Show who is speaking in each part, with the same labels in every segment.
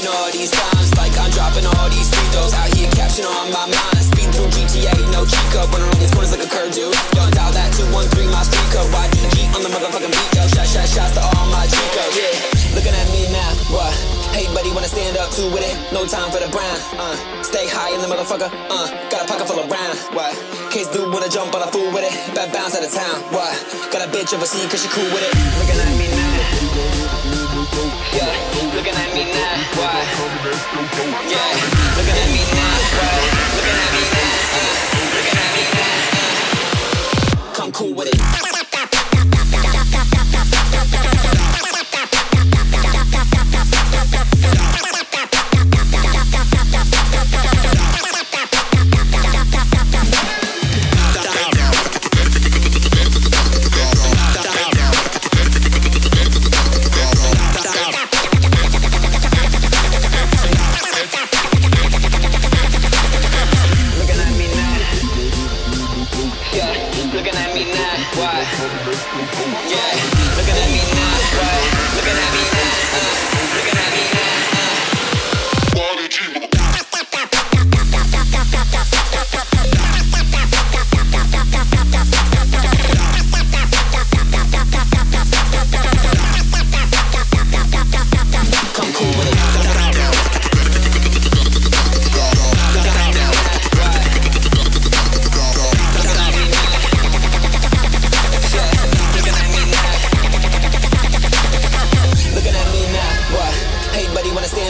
Speaker 1: dropping all these times, like I'm dropping all these free throws. Out here caption on my mind, speed through GTA, no cheat running around these corners like a curve, dude. Yo, dial that 213, my street code. YDG on the motherfucking beat, yo. Shot, shot, shots to all my Chico, yeah. Looking at me now, what? Hey, buddy, wanna stand up to with it? No time for the brown, uh. Stay high in the motherfucker, uh. Got a pocket full of brown, what? Case dude wanna jump on a fool with it? Bad bounce out of town, what? Got a bitch of a C, cause she cool with it. Looking Yeah, now.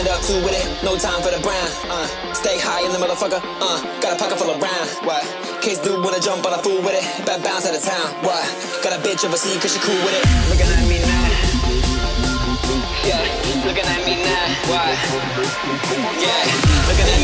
Speaker 1: Stand up to with it? No time for the brown. Uh, stay high in the motherfucker. Uh, got a pocket full of round. What? Case dude wanna jump on a fool with it. Bad bounce out of town. What? Got a bitch overseas cause she cool with it. Looking at me now. Yeah, looking at me now. Why? Yeah, looking at